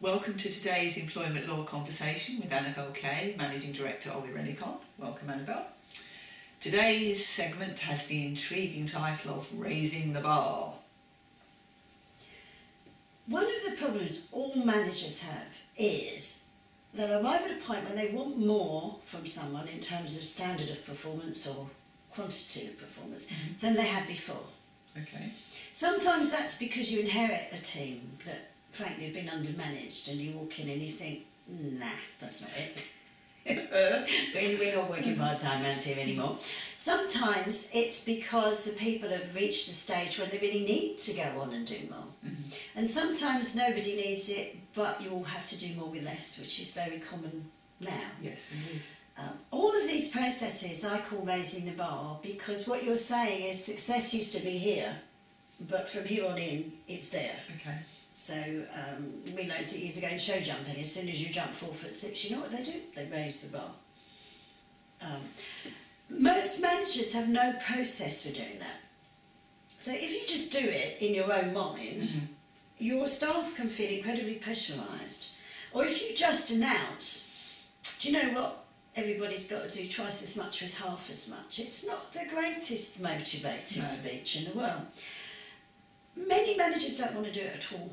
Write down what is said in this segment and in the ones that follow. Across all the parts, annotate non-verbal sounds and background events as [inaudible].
Welcome to today's employment law conversation with Annabel Kaye, Managing Director of Irenicon. Welcome, Annabel. Today's segment has the intriguing title of Raising the Bar. One of the problems all managers have is they'll arrive at a point when they want more from someone in terms of standard of performance or quantity of performance Mhm. than they had before. Okay. Sometimes that's because you inherit a team that frankly have been undermanaged and you walk in and you think, nah, that's not it. [laughs] We're we're not working part time around here anymore. Sometimes it's because the people have reached a stage when they really need to go on and do more. Mhm. And sometimes nobody needs it, but you all have to do more with less, which is very common now. Yes, indeed. Um, all of these processes I call raising the bar because what you're saying is success used to be here, but from here on in, it's there. Okay. So um, we learned it years ago in show jumping. As soon as you jump four foot six, you know what they do? They raise the bar. Um, most managers have no process for doing that. So if you just do it in your own mind, Mhm. your staff can feel incredibly pressurised. Or if you just announce, do you know what? Everybody's got to do twice as much as half as much. It's not the greatest motivating No. speech in the world. Managers don't want to do it at all.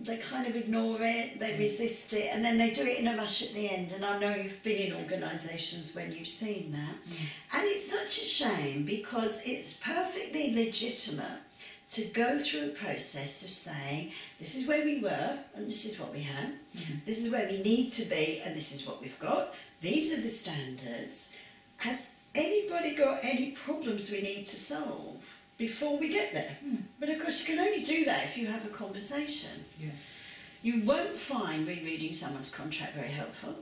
They kind of ignore it, they resist it, and then they do it in a rush at the end. And I know you've been in organisations when you've seen that. And it's such a shame because it's perfectly legitimate to go through a process of saying, this is where we were and this is what we had, Mhm. this is where we need to be and this is what we've got, these are the standards. Has anybody got any problems we need to solve before we get there? Mm. But of course, you can only do that if you have a conversation. Yes. You won't find rereading someone's contract very helpful.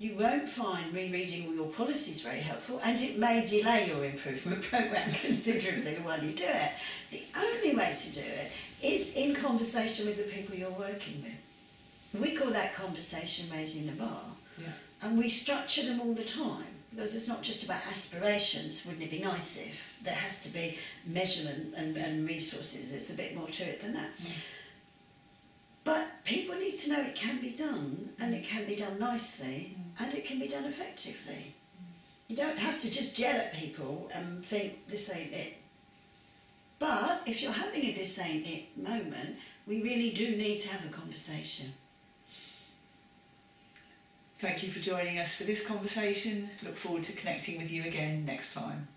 You won't find rereading all your policies very helpful, and it may delay your improvement [laughs] program considerably [laughs] while you do it. The only way to do it is in conversation with the people you're working with. We call that conversation raising the bar, Yeah. and we structure them all the time because it's not just about aspirations. Wouldn't it be nice if there has to be measurement and, and resources? It's a bit more to it than that. Mm. But people need to know it can be done, and it mm. can be done nicely, mm. and it can be done effectively. Mm. You don't have to just yell at people and think this ain't it. But if you're having a this ain't it moment, we really do need to have a conversation. Thank you for joining us for this conversation. Look forward to connecting with you again next time.